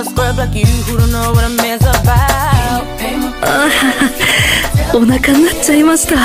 A scrub like you who don't know what a man's about. お腹になっちゃいました